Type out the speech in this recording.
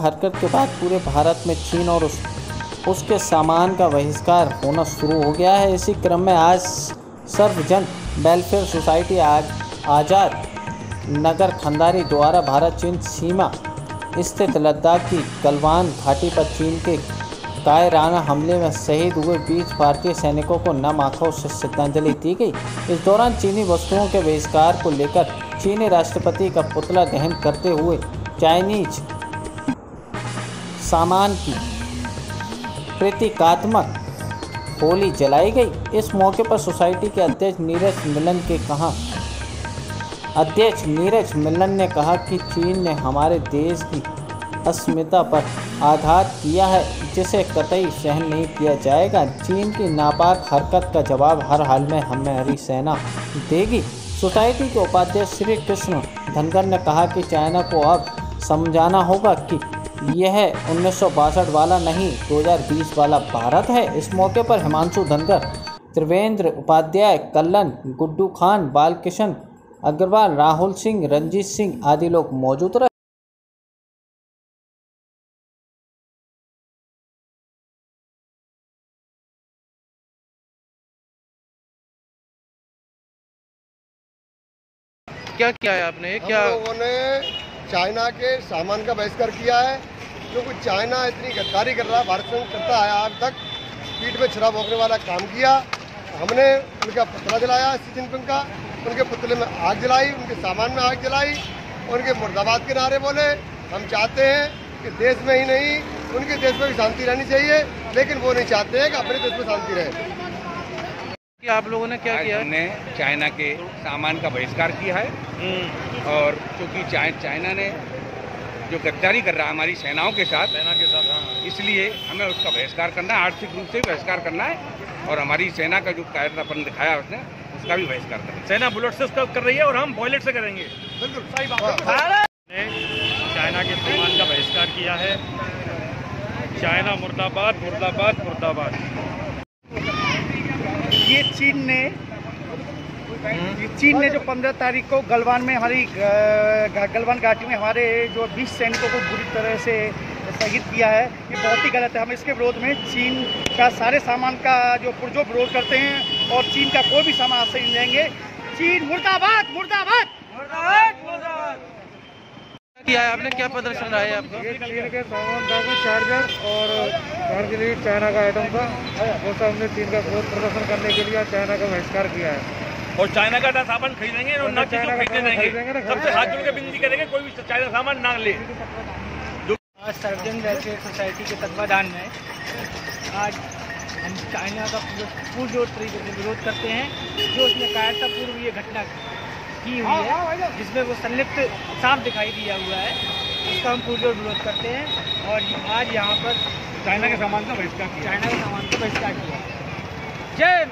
हरकत के बाद पूरे भारत में चीन और उस, उसके सामान का बहिष्कार होना शुरू हो गया है। इसी क्रम में आज सर्वजन वेलफेयर सोसाइटी आज आज़ाद नगर खंडारी द्वारा भारत चीन सीमा स्थित लद्दाख की गलवान घाटी पर चीन के कायराना हमले में शहीद हुए 20 भारतीय सैनिकों को नम आँखों से श्रद्धांजलि दी गई। इस दौरान चीनी वस्तुओं के बहिष्कार को लेकर चीनी राष्ट्रपति का पुतला दहन करते हुए चाइनीज़ सामान की। प्रतीकात्मक होली जलाई गई। इस मौके पर सोसाइटी के अध्यक्ष नीरज मिलन के कहा, अध्यक्ष नीरज मिलन ने कहा कि चीन ने हमारे देश की अस्मिता पर आघात किया है, जिसे कतई सहन नहीं किया जाएगा। चीन की नापाक हरकत का जवाब हर हाल में हमारी सेना देगी। सोसाइटी के उपाध्यक्ष श्री कृष्ण धनगर ने कहा कि चाइना को अब समझाना होगा कि यह उन्नीस सौ बासठ वाला नहीं 2020 वाला भारत है। इस मौके पर हिमांशु धनगर त्रिवेंद्र उपाध्याय कल्लन गुड्डू खान बालकिशन अग्रवाल राहुल सिंह रंजीत सिंह आदि लोग मौजूद रहे। क्या किया है आपने? हम क्या लोगों ने चाइना के सामान का बहिष्कार किया है। क्योंकि चाइना इतनी गद्दारी कर रहा है भारत संघ करता है आज तक पीठ में छुरा भोगने वाला काम किया। हमने उनका पुतला जलाया सी जिनपिंग का उनके पुतले में आग जलाई उनके सामान में आग जलाई उनके मुर्दाबाद के नारे बोले। हम चाहते हैं कि देश में ही नहीं उनके देश में भी शांति रहनी चाहिए लेकिन वो नहीं चाहते हैं कि अपने देश में शांति रहे। कि आप लोगों ने क्या किया? हमने चाइना के सामान का बहिष्कार किया है। हम्म, और क्योंकि चाइना ने जो गद्दारी कर रहा है हमारी सेनाओं के साथ सेना के साथ हाँ। इसलिए हमें उसका बहिष्कार करना है आर्थिक रूप से भी बहिष्कार करना है और हमारी सेना का जो कायरतापन दिखाया उसने उसका भी बहिष्कार करना है। सेना बुलेट से उसका कर रही है और हम बॉयलेट से करेंगे। बिल्कुल। ने चाइना के सामान का बहिष्कार किया है। चाइना मुर्दाबाद मुर्दाबाद मुर्दाबाद। ये चीन ने चीन ने जो पंद्रह तारीख को गलवान में हमारी गलवान घाटी में हमारे जो 20 सैनिकों को बुरी तरह से शहीद किया है ये बहुत ही गलत है। हम इसके विरोध में चीन का सारे सामान का जो पुरजो विरोध करते हैं और चीन का कोई भी सामान से नहीं देंगे चीन मुर्दाबाद मुर्दाबाद! किया है आपने? क्या प्रदर्शन रहा है आपका? चीन के सामान था चार्जर और कार के लिए चाइना का आइटम था वो सब हमने चीन का विरोध प्रदर्शन करने के लिए चाइना का बहिष्कार किया है। और चाइना का सामान खरीदेंगे और ना चीज़ों खरीदने खरीदेंगे देंगे सबसे हाथ जोड़ के विनती करेंगे कोई भी चाइना सामान ना ले। आज सर्वजन वेलफेयर सोसाइटी के तत्वाधान में आज हम चाइना का पुरजोर तरीके से विरोध करते हैं जो उसने कायरतापूर्व ये घटना की हुई है जिसमें वो संलिप्त साफ़ दिखाई दिया हुआ है उसका हम पुरजोर विरोध करते हैं और आज यहाँ पर चाइना के सामान का बहिष्कार किया। चाइना के सामान को बहिष्कार किया। जय